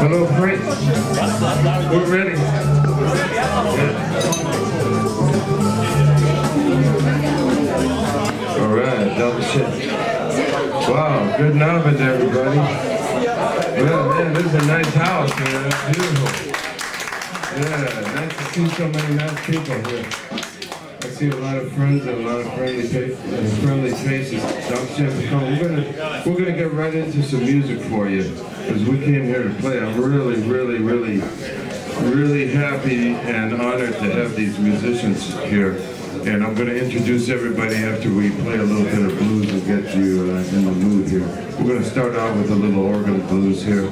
Hello, Frank. We're ready. All right, double shit. Wow, good novice, everybody. Well, man, this is a nice house, man. It's beautiful. Yeah, nice to see so many nice people here. See a lot of friends and a lot of friendly, uh, friendly faces. Don't shit for coming. We're gonna we're gonna get right into some music for you because we came here to play. I'm really, really, really, really happy and honored to have these musicians here. And I'm going to introduce everybody after we play a little bit of blues and get you uh, in the mood here. We're going to start out with a little organ blues here.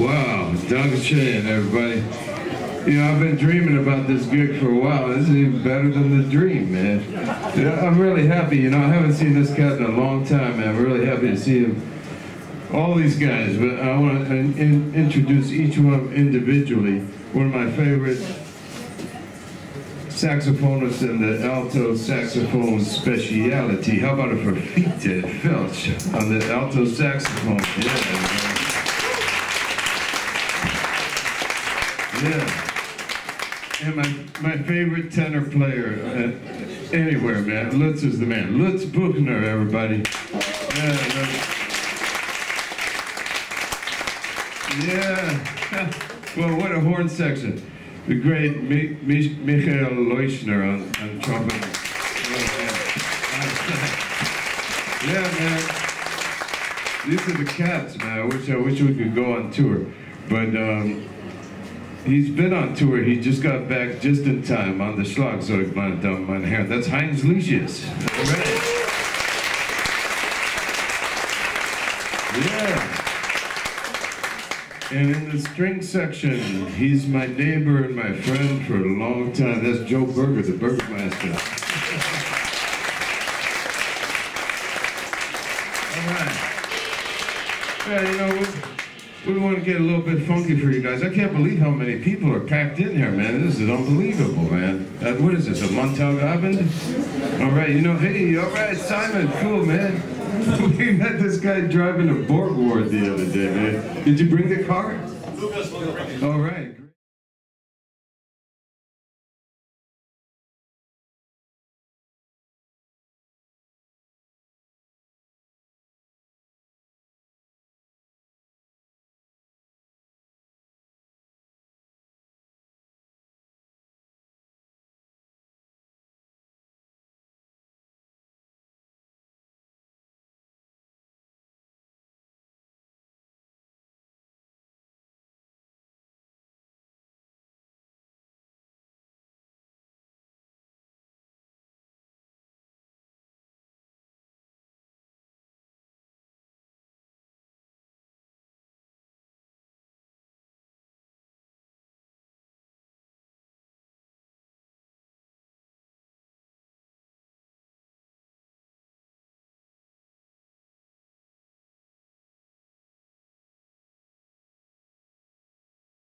Wow, Doug Dankeschön, everybody. You know, I've been dreaming about this gig for a while. This is even better than the dream, man. You know, I'm really happy. You know, I haven't seen this cat in a long time, man. I'm really happy to see him. All these guys, but I want to in, introduce each one individually. One of my favorite saxophonists in the alto saxophone speciality. How about a for Fiete Felsch on the alto saxophone? Yeah. Yeah. And my, my favorite tenor player uh, anywhere, man. Lutz is the man. Lutz Büchner, everybody. Yeah. Yeah. well, what a horn section. The great Mi Mi Michael Leuschner on, on trumpet. yeah, man. These are the cats, man. I wish I wish we could go on tour. But um, He's been on tour. He just got back just in time on the Schlagzeug, meine Damen meine Herren. That's Heinz Lichius. All right. Yeah. And in the string section, he's my neighbor and my friend for a long time. That's Joe Berger, the Burgermaster. All right. Yeah, you know, we want to get a little bit funky for you guys. I can't believe how many people are packed in here, man. This is unbelievable, man. Uh, what is this, a Montauk All right, you know, hey, all right, Simon, cool, man. we met this guy driving a Borgward the other day, man. Did you bring the car? All right.